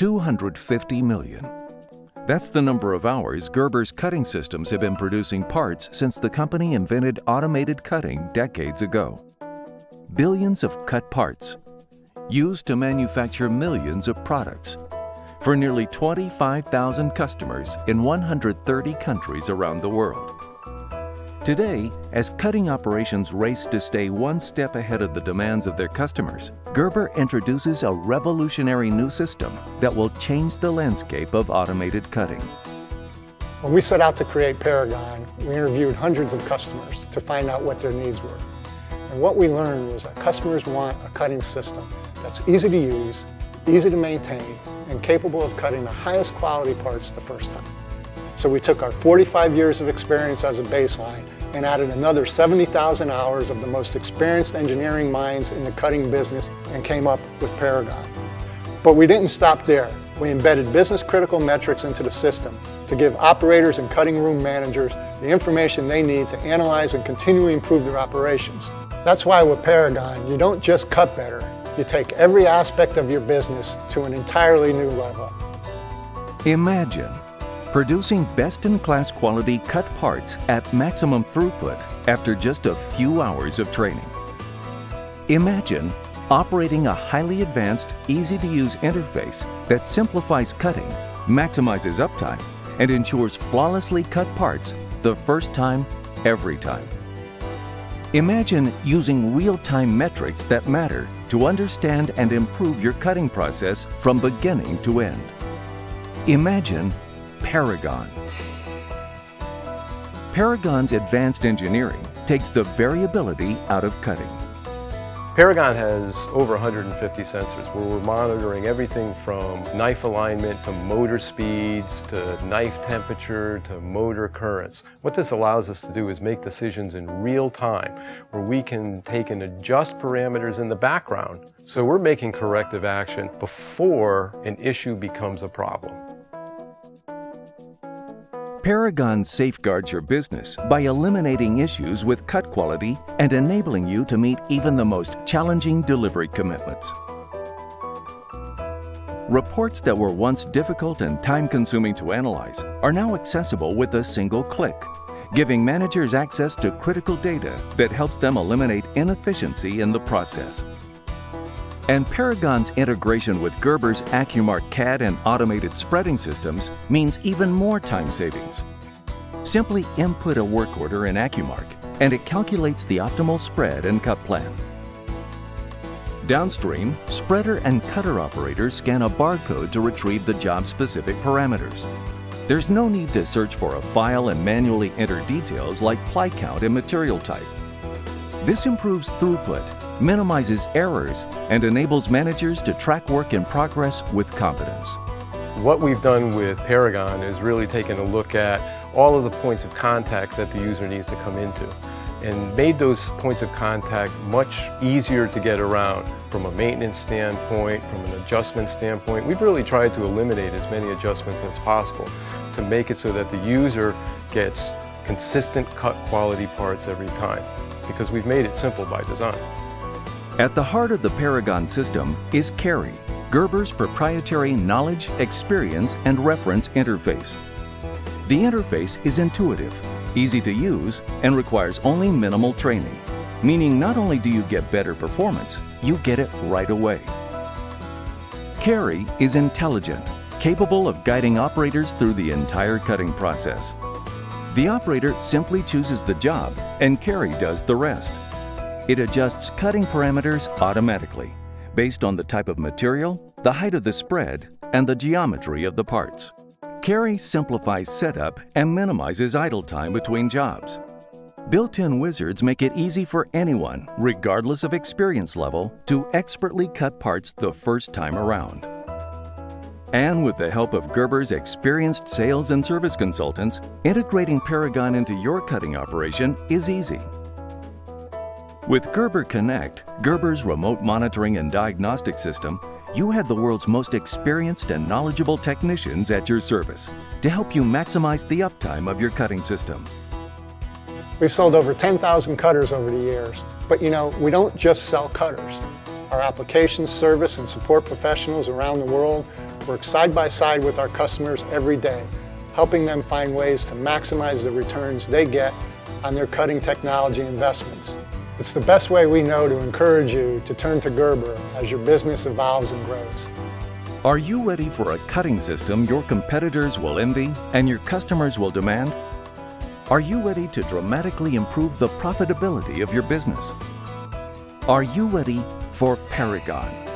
250 million. That's the number of hours Gerber's cutting systems have been producing parts since the company invented automated cutting decades ago. Billions of cut parts, used to manufacture millions of products for nearly 25,000 customers in 130 countries around the world. Today, as cutting operations race to stay one step ahead of the demands of their customers, Gerber introduces a revolutionary new system that will change the landscape of automated cutting. When we set out to create Paragon, we interviewed hundreds of customers to find out what their needs were. And what we learned was that customers want a cutting system that's easy to use, easy to maintain, and capable of cutting the highest quality parts the first time. So we took our 45 years of experience as a baseline and added another 70,000 hours of the most experienced engineering minds in the cutting business and came up with Paragon. But we didn't stop there. We embedded business critical metrics into the system to give operators and cutting room managers the information they need to analyze and continually improve their operations. That's why with Paragon, you don't just cut better, you take every aspect of your business to an entirely new level. Imagine producing best-in-class quality cut parts at maximum throughput after just a few hours of training. Imagine operating a highly advanced, easy-to-use interface that simplifies cutting, maximizes uptime, and ensures flawlessly cut parts the first time, every time. Imagine using real-time metrics that matter to understand and improve your cutting process from beginning to end. Imagine Paragon. Paragon's advanced engineering takes the variability out of cutting. Paragon has over 150 sensors where we're monitoring everything from knife alignment to motor speeds to knife temperature to motor currents. What this allows us to do is make decisions in real time where we can take and adjust parameters in the background so we're making corrective action before an issue becomes a problem. Paragon safeguards your business by eliminating issues with cut quality and enabling you to meet even the most challenging delivery commitments. Reports that were once difficult and time-consuming to analyze are now accessible with a single click, giving managers access to critical data that helps them eliminate inefficiency in the process. And Paragon's integration with Gerber's AccuMark CAD and automated spreading systems means even more time savings. Simply input a work order in AccuMark and it calculates the optimal spread and cut plan. Downstream, spreader and cutter operators scan a barcode to retrieve the job-specific parameters. There's no need to search for a file and manually enter details like ply count and material type. This improves throughput minimizes errors, and enables managers to track work in progress with confidence. What we've done with Paragon is really taken a look at all of the points of contact that the user needs to come into and made those points of contact much easier to get around from a maintenance standpoint, from an adjustment standpoint. We've really tried to eliminate as many adjustments as possible to make it so that the user gets consistent cut quality parts every time because we've made it simple by design. At the heart of the Paragon system is KERI, Gerber's proprietary knowledge, experience, and reference interface. The interface is intuitive, easy to use, and requires only minimal training, meaning not only do you get better performance, you get it right away. KERI is intelligent, capable of guiding operators through the entire cutting process. The operator simply chooses the job, and KERI does the rest. It adjusts cutting parameters automatically based on the type of material, the height of the spread, and the geometry of the parts. KERI simplifies setup and minimizes idle time between jobs. Built-in wizards make it easy for anyone, regardless of experience level, to expertly cut parts the first time around. And with the help of Gerber's experienced sales and service consultants, integrating Paragon into your cutting operation is easy. With Gerber Connect, Gerber's remote monitoring and diagnostic system, you have the world's most experienced and knowledgeable technicians at your service to help you maximize the uptime of your cutting system. We've sold over 10,000 cutters over the years, but you know, we don't just sell cutters. Our applications, service, and support professionals around the world work side by side with our customers every day, helping them find ways to maximize the returns they get on their cutting technology investments. It's the best way we know to encourage you to turn to Gerber as your business evolves and grows. Are you ready for a cutting system your competitors will envy and your customers will demand? Are you ready to dramatically improve the profitability of your business? Are you ready for Paragon?